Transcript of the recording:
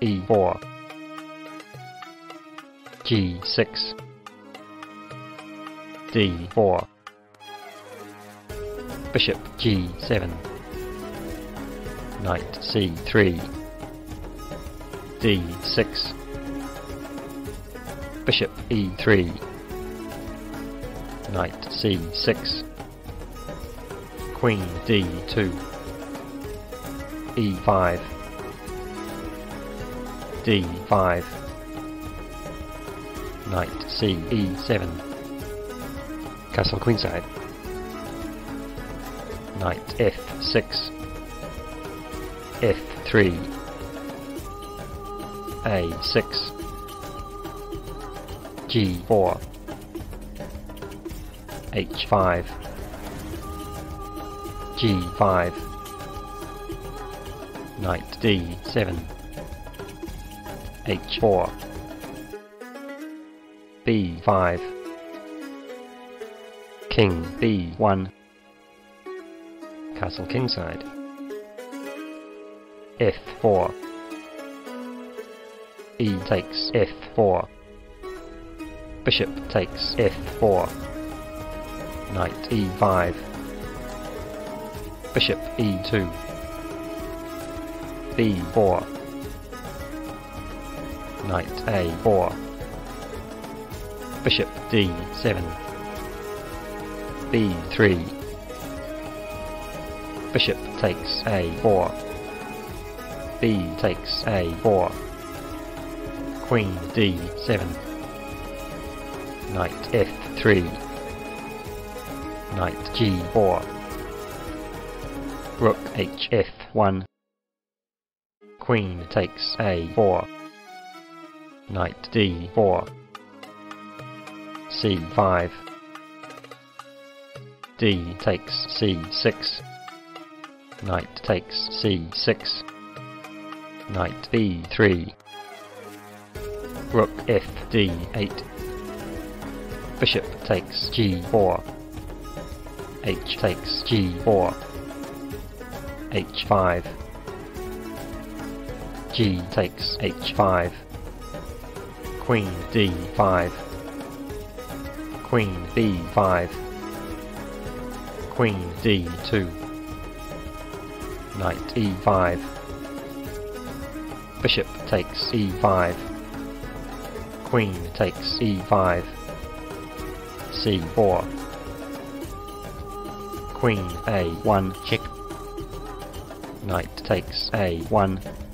e4 g6 d4 bishop g7 knight c3 d6 bishop e3 knight c6 queen d2 e5 d5 knight c e7 castle queenside. Knight f6 f3 a6 g4 h5 g5 knight d7 h4 b5 king b1 castle kingside. F4 e takes f4 bishop takes f4 knight e5 bishop e2 b4 knight a4 bishop d7 b3 bishop takes a4 b takes a4 queen d7 knight f3 knight g4 rook hf1 queen takes a4 knight d4 c5 d takes c6 knight takes c6 knight b3 rook fd8 bishop takes g4 h takes g4 h5 g takes h5 queen d5 queen b5 queen d2 knight e5 bishop takes e5 queen takes e5 c4 queen a1 check knight takes a1